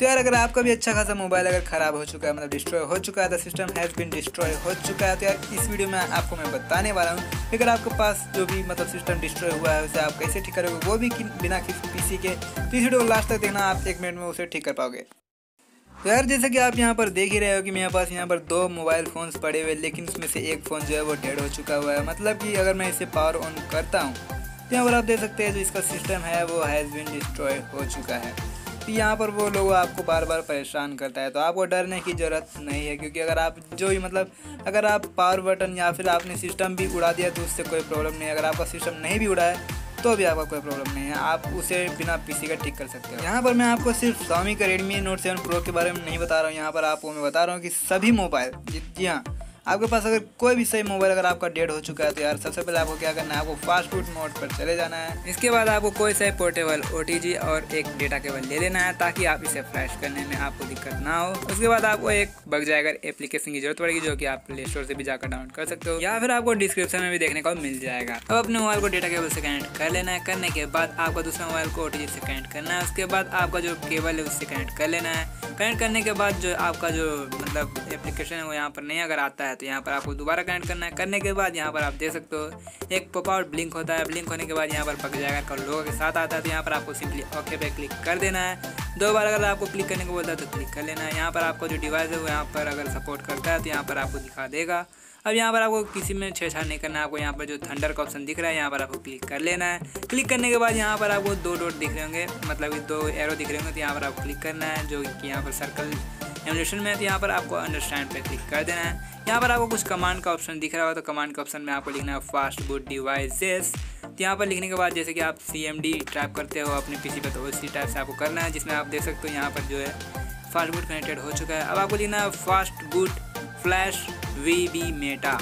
तो यार, अगर आपका भी अच्छा खासा मोबाइल अगर ख़राब हो चुका है मतलब डिस्ट्रॉय हो चुका है the system has been destroy हो चुका है तो यार, इस वीडियो में आपको मैं बताने वाला हूँ अगर आपके पास जो भी मतलब सिस्टम डिस्ट्रॉय हुआ है, उसे आप कैसे ठीक करोगे, वो भी बिना किसी पीसी के तो इस वीडियो को लास्ट तक देखना, आप एक मिनट में उसे ठीक कर पाओगे। तो यार, जैसे कि आप यहाँ पर देख ही रहे हो कि मेरे पास यहाँ पर दो मोबाइल फ़ोन्स पड़े हुए लेकिन उसमें से एक फ़ोन जो है वो डेड हो चुका हुआ है। मतलब कि अगर मैं इसे पावर ऑन करता हूँ तो यहाँ पर आप देख सकते हैं जो इसका सिस्टम है, वो हैज़ बिन डिस्ट्रॉय हो चुका है। तो यहाँ पर वो लोग आपको बार बार परेशान करता है तो आपको डरने की ज़रूरत नहीं है, क्योंकि अगर आप जो ही मतलब अगर आप पावर बटन या फिर आपने सिस्टम भी उड़ा दिया तो उससे कोई प्रॉब्लम नहीं है। अगर आपका सिस्टम नहीं भी उड़ा है तो भी आपका कोई प्रॉब्लम नहीं है। आप उसे बिना पीसी का ठीक कर सकते हो। यहाँ पर मैं आपको सिर्फ़ स्वामी का रेडमी नोट सेवन प्रो के बारे में नहीं बता रहा हूँ। यहाँ पर आपको मैं बता रहा हूँ कि सभी मोबाइल जी हाँ आपके पास अगर कोई भी सही मोबाइल अगर आपका डेड हो चुका है तो यार सबसे पहले आपको क्या करना है, आपको फास्ट फ़ूड मोड पर चले जाना है। इसके बाद आपको कोई सही पोर्टेबल ओ और एक डेटा केबल ले लेना है, ताकि आप इसे फ्लैश करने में आपको दिक्कत ना हो। उसके बाद आपको एक बग जाएगा एप्लीकेशन की ज़रूरत पड़ेगी, जो कि आप प्ले स्टोर से भी जाकर डाउनलोड कर सकते हो, या फिर आपको डिस्क्रिप्शन में भी देखने को मिल जाएगा। अब अपने मोबाइल को डेटा केबल से कनेक्ट कर लेना है। करने के बाद आपका दूसरा मोबाइल को ओ से कनेक्ट करना है। उसके बाद आपका जो केबल है, उससे कनेक्ट कर लेना है। कनेक्ट करने के बाद जो आपका जो मतलब एप्लीकेशन है, वो यहाँ पर नहीं अगर आता है तो यहाँ पर आपको दोबारा कनेक्ट करना है करने के बाद यहाँ पर आप देख सकते हो एक पॉप आउट ब्लिंक होता है ब्लिंक होने के बाद यहाँ पर पक जाएगा कल लोगों के साथ आता है तो यहाँ पर आपको सिंपली ओके पे क्लिक कर देना है दो बार अगर आपको क्लिक करने को बोलता है तो क्लिक कर लेना है यहाँ पर आपको जो डिवाइस है वो यहाँ पर अगर सपोर्ट करता है तो यहाँ पर आपको दिखा देगा अब यहाँ पर आपको किसी में छेड़छाड़ नहीं करना है आपको यहाँ पर जो थंडर का ऑप्शन दिख रहा है यहाँ पर आपको क्लिक कर लेना है क्लिक करने के बाद यहाँ पर आपको दो डॉट दिख रहे होंगे मतलब दो एरो दिख रहे होंगे तो यहाँ पर आपको क्लिक करना है जो कि यहाँ पर सर्कल एमुलेशन में तो यहाँ पर आपको अंडरस्टैंड पे क्लिक कर देना है। यहाँ पर आपको कुछ कमांड का ऑप्शन दिख रहा हो तो कमांड का ऑप्शन में आपको लिखना है फास्ट बुट डिवाइजेस तो यहाँ पर लिखने के बाद जैसे कि आप सी एम डी टाइप करते हो अपने पीसी पर तो उसी टाइप से आपको करना है, जिसमें आप देख सकते हो यहाँ पर जो है फास्ट बूट कनेक्टेड हो चुका है। अब आपको लिखना है fastboot flash V B meta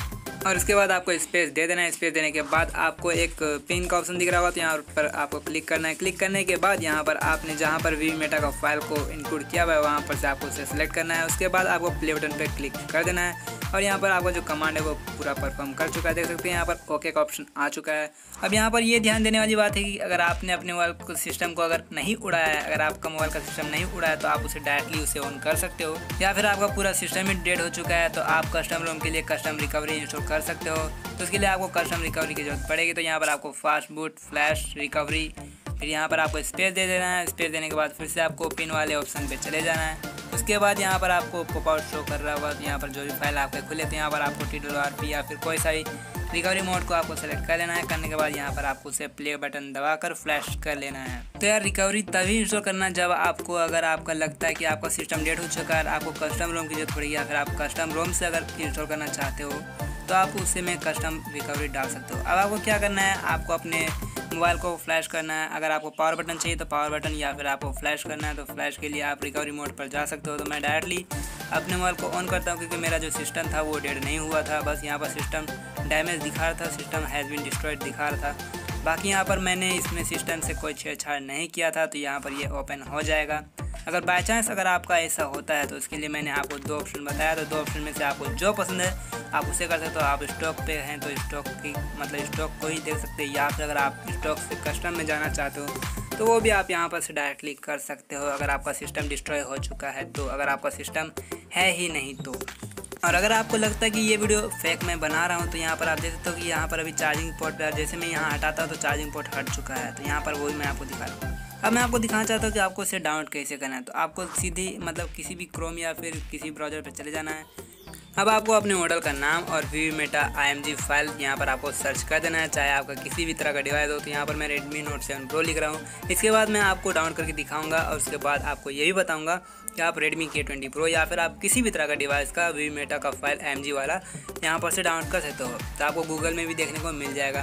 और उसके बाद आपको स्पेस दे देना है। स्पेस देने के बाद आपको एक पिन का ऑप्शन दिख रहा होगा तो यहाँ पर आपको क्लिक करना है। क्लिक करने के बाद यहाँ पर आपने जहाँ पर वी मेटा का फ़ाइल को इंक्लूड किया हुआ है, वहाँ पर से आपको उसे सेलेक्ट करना है। उसके बाद आपको प्ले बटन पर क्लिक कर देना है। और यहाँ पर आपका जो कमांड है, वो पूरा परफॉर्म कर चुका है। देख सकते हैं, यहाँ पर ओके का ऑप्शन आ चुका है। अब यहाँ पर ये ध्यान देने वाली बात है कि अगर आपने अपने मोबाइल को सिस्टम को अगर नहीं उड़ाया है, अगर आपका मोबाइल का सिस्टम नहीं उड़ाया तो आप उसे डायरेक्टली उसे ऑन कर सकते हो। या फिर आपका पूरा सिस्टम ही डेड हो चुका है तो आप कस्टम रोम के लिए कस्टम रिकवरी इंस्टॉल कर सकते हो। तो उसके लिए आपको कस्टम रिकवरी की ज़रूरत पड़ेगी। तो यहाँ पर आपको फास्ट बूट फ्लैश रिकवरी फिर यहाँ पर आपको स्पेस दे देना है। स्पेस देने के बाद फिर से आपको पिन वाले ऑप्शन पे चले जाना है। उसके बाद यहाँ पर आपको पॉप आउट शो कर रहा होगा। तो यहाँ पर जो भी फ़ाइल आपके खुले तो यहाँ पर आपको टी डब्ल्यू आर पी या फिर कोई सा भी रिकवरी मोड को आपको सेलेक्ट कर लेना है। करने के बाद यहाँ पर आपको उसे प्ले बटन दबाकर फ्लैश कर लेना है। तो यार रिकवरी तभी इंस्टॉल करना जब आपको, अगर आपका लगता है कि आपका सिस्टम डेट हो चुका है आपको कस्टम रोम की ज़रूरत पड़ेगी या फिर आप कस्टम रोम से अगर इंस्टॉल करना चाहते हो तो आप उसे में कस्टम रिकवरी डाल सकते हो। अब आपको क्या करना है? आपको अपने मोबाइल को फ्लैश करना है। अगर आपको पावर बटन चाहिए तो पावर बटन या फिर आपको फ्लैश करना है तो फ्लैश के लिए आप रिकवरी मोड पर जा सकते हो। तो मैं डायरेक्टली अपने मोबाइल को ऑन करता हूँ क्योंकि मेरा जो सिस्टम था वो डेड नहीं हुआ था। बस यहाँ पर सिस्टम डैमेज दिखा रहा था। सिस्टम हैज़ बिन डिस्ट्रॉयड दिखा रहा था। बाकी यहाँ पर मैंने इसमें सिस्टम से कोई छेड़छाड़ नहीं किया था। तो यहाँ पर ये ओपन हो जाएगा। अगर बाई चांस अगर आपका ऐसा होता है तो उसके लिए मैंने आपको दो ऑप्शन बताया तो दो ऑप्शन में से आपको जो पसंद है, आप उसे कर सकते हो। आप स्टॉक पे हैं तो स्टॉक की मतलब स्टॉक को ही देख सकते हैं, या फिर अगर आप स्टॉक से कस्टम में जाना चाहते हो तो वो भी आप यहाँ पर से डायरेक्टली कर सकते हो। अगर आपका सिस्टम डिस्ट्रॉय हो चुका है तो अगर आपका सिस्टम है ही नहीं तो। और अगर आपको लगता है कि ये वीडियो फेक मैं बना रहा हूँ तो यहाँ पर आप देख सकते हो कि यहाँ पर अभी चार्जिंग पोर्ट जैसे मैं यहाँ हटाता हूँ तो चार्जिंग पोर्ट हट चुका है। तो यहाँ पर वही मैं आपको दिखा रहा हूँ अब मैं आपको दिखाना चाहता हूँ कि आपको इसे डाउनलोड कैसे करना है। तो आपको सीधी मतलब किसी भी क्रोम या फिर किसी ब्राउज़र पर चले जाना है। अब आपको अपने मॉडल का नाम और वी मेटा आई फ़ाइल यहाँ पर आपको सर्च कर देना है। चाहे आपका किसी भी तरह का डिवाइस हो तो यहाँ पर मैं रेडमी नोट सेवन प्रो लिख रहा हूँ। इसके बाद मैं आपको डाउनलोड करके दिखाऊँगा और उसके बाद आपको ये भी बताऊँगा कि आप रेडमी के ट्वेंटी प्रो या फिर आप किसी भी तरह का डिवाइस का वी मेटा का फ़ाइल एम वाला यहाँ पर से डाउनलोड कर सकते हो। तो आपको गूगल में भी देखने को मिल जाएगा।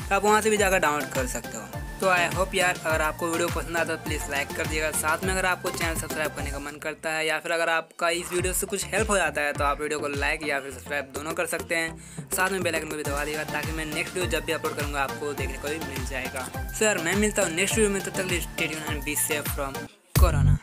तो आप वहाँ से भी जाकर डाउनलोड कर सकते हो। तो आई होप यार अगर आपको वीडियो पसंद आता तो प्लीज़ लाइक कर दिएगा साथ में अगर आपको चैनल सब्सक्राइब करने का मन करता है या फिर अगर आपका इस वीडियो से कुछ हेल्प हो जाता है तो आप वीडियो को लाइक या फिर सब्सक्राइब दोनों कर सकते हैं साथ में बेलाइकन को भी दबा देगा ताकि मैं नेक्स्ट वीडियो जब भी अपलोड करूँगा आपको देखने को भी मिल जाएगा सर मैं मिलता हूँ नेक्स्ट वीडियो में तब तक stay home and be safe from Corona